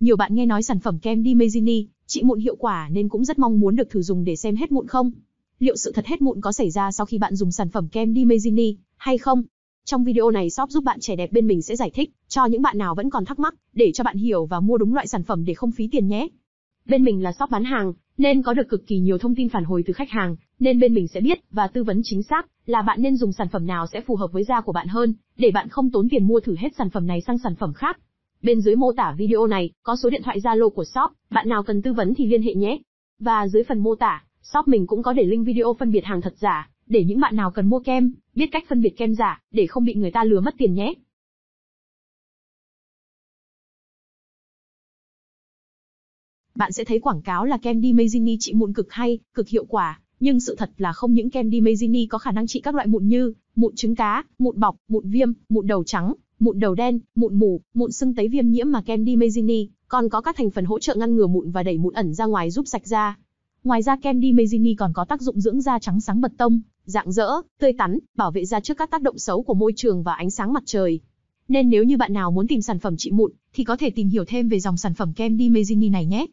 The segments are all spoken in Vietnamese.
Nhiều bạn nghe nói sản phẩm kem Dimezini trị mụn hiệu quả nên cũng rất mong muốn được thử dùng để xem hết mụn không. Liệu sự thật hết mụn có xảy ra sau khi bạn dùng sản phẩm kem Dimezini hay không? Trong video này shop giúp bạn trẻ đẹp bên mình sẽ giải thích cho những bạn nào vẫn còn thắc mắc để cho bạn hiểu và mua đúng loại sản phẩm để không phí tiền nhé. Bên mình là shop bán hàng nên có được cực kỳ nhiều thông tin phản hồi từ khách hàng, nên bên mình sẽ biết và tư vấn chính xác là bạn nên dùng sản phẩm nào sẽ phù hợp với da của bạn hơn, để bạn không tốn tiền mua thử hết sản phẩm này sang sản phẩm khác. Bên dưới mô tả video này có số điện thoại Zalo của shop, bạn nào cần tư vấn thì liên hệ nhé. Và dưới phần mô tả, shop mình cũng có để link video phân biệt hàng thật giả, để những bạn nào cần mua kem, biết cách phân biệt kem giả, để không bị người ta lừa mất tiền nhé. Bạn sẽ thấy quảng cáo là kem Dimezini trị mụn cực hay, cực hiệu quả, nhưng sự thật là không những kem Dimezini có khả năng trị các loại mụn như mụn trứng cá, mụn bọc, mụn viêm, mụn đầu trắng, mụn đầu đen, mụn mù, mụn sưng tấy viêm nhiễm mà kem Dimezini còn có các thành phần hỗ trợ ngăn ngừa mụn và đẩy mụn ẩn ra ngoài giúp sạch da. Ngoài ra kem Dimezini còn có tác dụng dưỡng da trắng sáng bật tông, dạng dỡ, tươi tắn, bảo vệ da trước các tác động xấu của môi trường và ánh sáng mặt trời. Nên nếu như bạn nào muốn tìm sản phẩm trị mụn thì có thể tìm hiểu thêm về dòng sản phẩm kem Dimezini này nhé.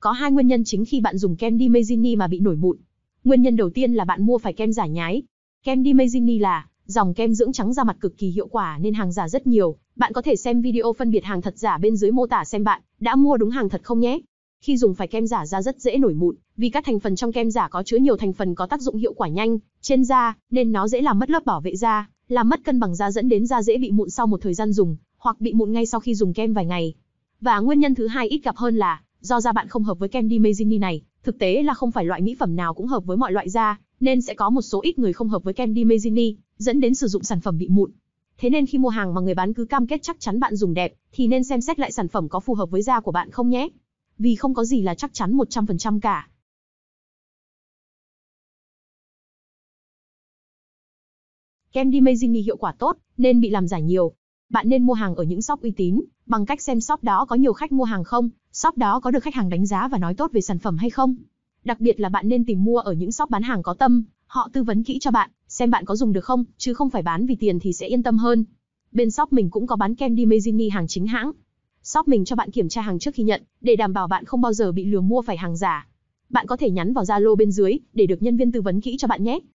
Có hai nguyên nhân chính khi bạn dùng kem Dimezini mà bị nổi mụn. Nguyên nhân đầu tiên là bạn mua phải kem giả nhái. Kem Dimezini là dòng kem dưỡng trắng da mặt cực kỳ hiệu quả nên hàng giả rất nhiều. Bạn có thể xem video phân biệt hàng thật giả bên dưới mô tả xem bạn đã mua đúng hàng thật không nhé. Khi dùng phải kem giả da rất dễ nổi mụn, vì các thành phần trong kem giả có chứa nhiều thành phần có tác dụng hiệu quả nhanh trên da, nên nó dễ làm mất lớp bảo vệ da, làm mất cân bằng da dẫn đến da dễ bị mụn sau một thời gian dùng, hoặc bị mụn ngay sau khi dùng kem vài ngày. Và nguyên nhân thứ hai ít gặp hơn là Do da bạn không hợp với kem Dimezini này, thực tế là không phải loại mỹ phẩm nào cũng hợp với mọi loại da, nên sẽ có một số ít người không hợp với kem Dimezini, dẫn đến sử dụng sản phẩm bị mụn. Thế nên khi mua hàng mà người bán cứ cam kết chắc chắn bạn dùng đẹp, thì nên xem xét lại sản phẩm có phù hợp với da của bạn không nhé. Vì không có gì là chắc chắn 100% cả. Kem Dimezini hiệu quả tốt, nên bị làm giả nhiều. Bạn nên mua hàng ở những shop uy tín, bằng cách xem shop đó có nhiều khách mua hàng không, shop đó có được khách hàng đánh giá và nói tốt về sản phẩm hay không. Đặc biệt là bạn nên tìm mua ở những shop bán hàng có tâm, họ tư vấn kỹ cho bạn, xem bạn có dùng được không, chứ không phải bán vì tiền thì sẽ yên tâm hơn. Bên shop mình cũng có bán kem Dimezini hàng chính hãng. Shop mình cho bạn kiểm tra hàng trước khi nhận, để đảm bảo bạn không bao giờ bị lừa mua phải hàng giả. Bạn có thể nhắn vào Zalo bên dưới để được nhân viên tư vấn kỹ cho bạn nhé.